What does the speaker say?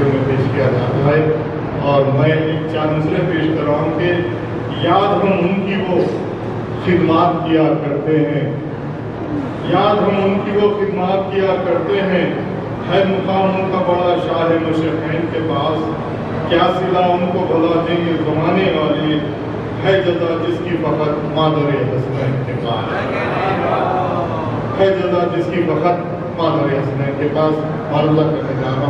حضور میں پیش کیا جاتا ہے اور میں ایک چار نسلیں پیش کر رہا ہوں کہ یاد ہم ان کی وہ خدمات کیا کرتے ہیں۔ یاد ہم ان کی وہ خدمات کیا کرتے ہیں۔ ہے مقام ان کا بڑا شاہ مشرقین کے پاس۔ کیا سلا ان کو بھلا دیں گے زمانے والے؟ ہے جزا جس کی فقط مادر حسنین کے پاس۔ ہے جزا جس کی فقط مادر حسنین کے پاس۔ معلومہ کرنے جا